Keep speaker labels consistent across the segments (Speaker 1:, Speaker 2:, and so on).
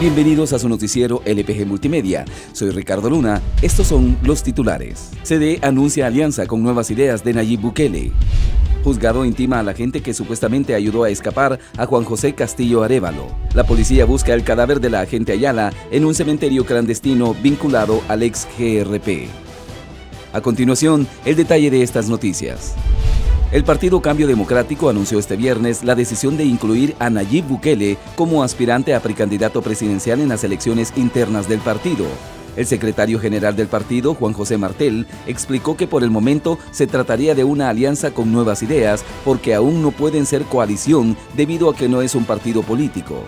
Speaker 1: Bienvenidos a su noticiero LPG Multimedia. Soy Ricardo Luna. Estos son los titulares. CD anuncia alianza con nuevas ideas de Nayib Bukele. Juzgado intima a la gente que supuestamente ayudó a escapar a Juan José Castillo Arevalo. La policía busca el cadáver de la agente Ayala en un cementerio clandestino vinculado al ex GRP. A continuación, el detalle de estas noticias. El Partido Cambio Democrático anunció este viernes la decisión de incluir a Nayib Bukele como aspirante a precandidato presidencial en las elecciones internas del partido. El secretario general del partido, Juan José Martel, explicó que por el momento se trataría de una alianza con nuevas ideas porque aún no pueden ser coalición debido a que no es un partido político.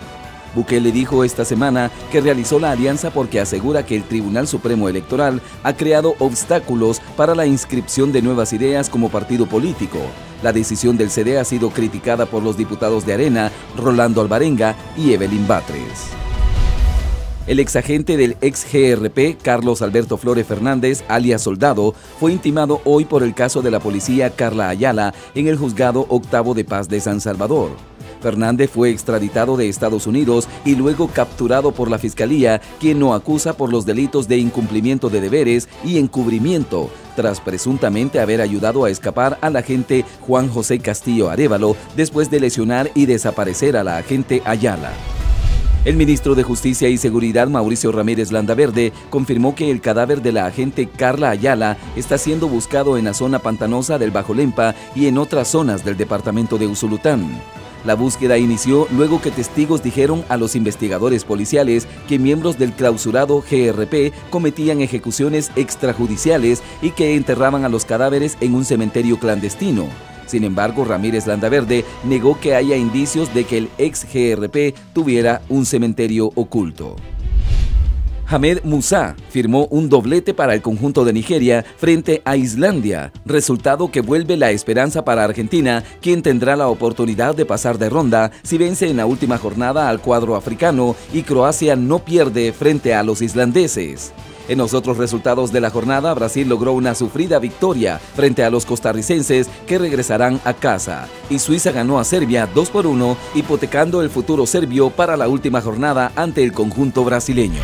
Speaker 1: Bukele dijo esta semana que realizó la alianza porque asegura que el Tribunal Supremo Electoral ha creado obstáculos para la inscripción de nuevas ideas como partido político. La decisión del CD ha sido criticada por los diputados de Arena, Rolando Alvarenga y Evelyn Batres. El exagente del ex GRP, Carlos Alberto Flores Fernández, alias Soldado, fue intimado hoy por el caso de la policía Carla Ayala en el juzgado octavo de paz de San Salvador. Fernández fue extraditado de Estados Unidos y luego capturado por la Fiscalía, quien lo acusa por los delitos de incumplimiento de deberes y encubrimiento, tras presuntamente haber ayudado a escapar al agente Juan José Castillo Arevalo después de lesionar y desaparecer a la agente Ayala. El ministro de Justicia y Seguridad, Mauricio Ramírez Landaverde, confirmó que el cadáver de la agente Carla Ayala está siendo buscado en la zona pantanosa del Bajo Lempa y en otras zonas del departamento de Usulután. La búsqueda inició luego que testigos dijeron a los investigadores policiales que miembros del clausurado GRP cometían ejecuciones extrajudiciales y que enterraban a los cadáveres en un cementerio clandestino. Sin embargo, Ramírez Landaverde negó que haya indicios de que el ex GRP tuviera un cementerio oculto. Hamed Musa firmó un doblete para el conjunto de Nigeria frente a Islandia, resultado que vuelve la esperanza para Argentina, quien tendrá la oportunidad de pasar de ronda si vence en la última jornada al cuadro africano y Croacia no pierde frente a los islandeses. En los otros resultados de la jornada, Brasil logró una sufrida victoria frente a los costarricenses que regresarán a casa. Y Suiza ganó a Serbia 2 por 1, hipotecando el futuro serbio para la última jornada ante el conjunto brasileño.